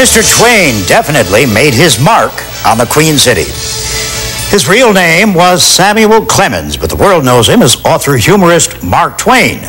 Mr. Twain definitely made his mark on the Queen City. His real name was Samuel Clemens, but the world knows him as author humorist Mark Twain.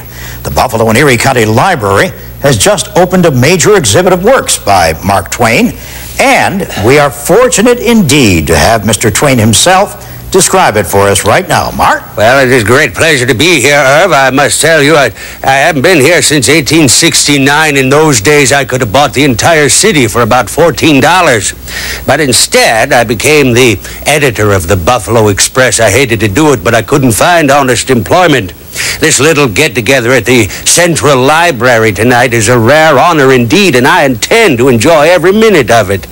The Buffalo and Erie County Library has just opened a major exhibit of works by Mark Twain, and we are fortunate indeed to have Mr. Twain himself describe it for us right now. Mark? Well, it is a great pleasure to be here, Irv. I must tell you, I, I haven't been here since 1869. In those days, I could have bought the entire city for about $14. But instead, I became the editor of the Buffalo Express. I hated to do it, but I couldn't find honest employment. This little get together at the Central Library tonight is a rare honor indeed, and I intend to enjoy every minute of it.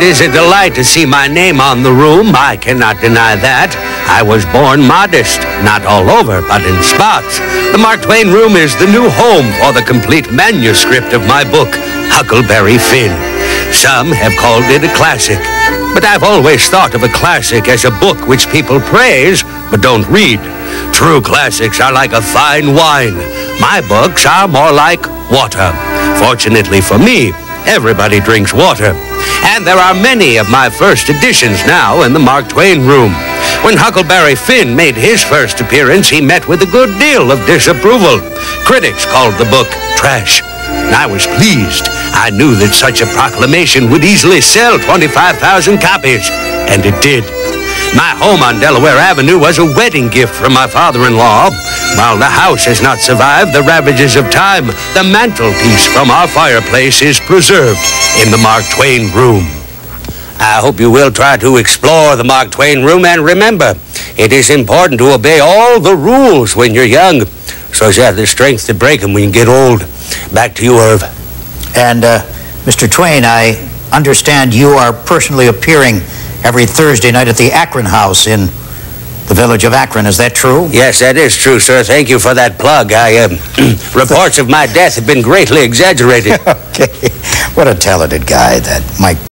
It is a delight to see my name on the room. I cannot deny that. I was born modest, not all over, but in spots. The Mark Twain Room is the new home for the complete manuscript of my book, Huckleberry Finn. Some have called it a classic, but I've always thought of a classic as a book which people praise but don't read. True classics are like a fine wine. My books are more like water. Fortunately for me, everybody drinks water. And there are many of my first editions now in the Mark Twain room. When Huckleberry Finn made his first appearance, he met with a good deal of disapproval. Critics called the book trash. And I was pleased. I knew that such a proclamation would easily sell 25,000 copies. And it did. My home on Delaware Avenue was a wedding gift from my father-in-law. While the house has not survived the ravages of time, the mantelpiece from our fireplace is preserved in the Mark Twain room. I hope you will try to explore the Mark Twain room and remember, it is important to obey all the rules when you're young, so as you have the strength to break them when you get old. Back to you, Irv. And, uh, Mr. Twain, I understand you are personally appearing every Thursday night at the Akron House in the village of Akron. Is that true? Yes, that is true, sir. Thank you for that plug. I, uh, reports of my death have been greatly exaggerated. okay. What a talented guy that Mike